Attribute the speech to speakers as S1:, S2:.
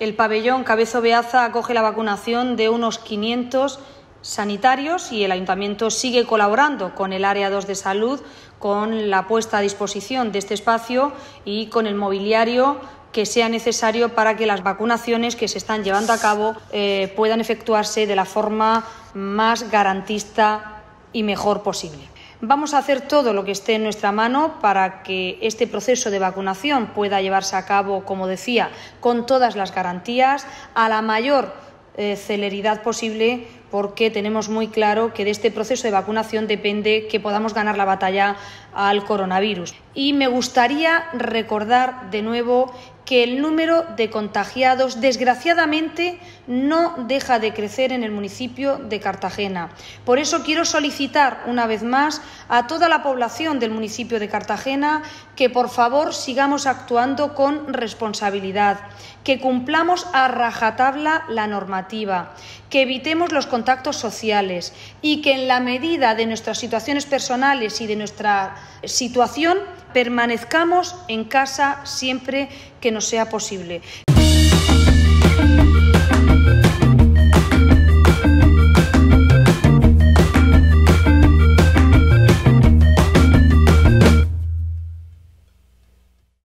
S1: El pabellón Cabezo Beaza acoge la vacunación de unos 500 sanitarios y el ayuntamiento sigue colaborando con el área 2 de salud con la puesta a disposición de este espacio y con el mobiliario que sea necesario para que las vacunaciones que se están llevando a cabo eh, puedan efectuarse de la forma más garantista y mejor posible. Vamos a hacer todo lo que esté en nuestra mano para que este proceso de vacunación pueda llevarse a cabo, como decía, con todas las garantías, a la mayor eh, celeridad posible, porque tenemos muy claro que de este proceso de vacunación depende que podamos ganar la batalla al coronavirus. Y me gustaría recordar de nuevo que el número de contagiados, desgraciadamente, no deja de crecer en el municipio de Cartagena. Por eso quiero solicitar una vez más a toda la población del municipio de Cartagena que por favor sigamos actuando con responsabilidad, que cumplamos a rajatabla la normativa, que evitemos los contactos sociales y que en la medida de nuestras situaciones personales y de nuestra situación permanezcamos en casa siempre que nos sea posible.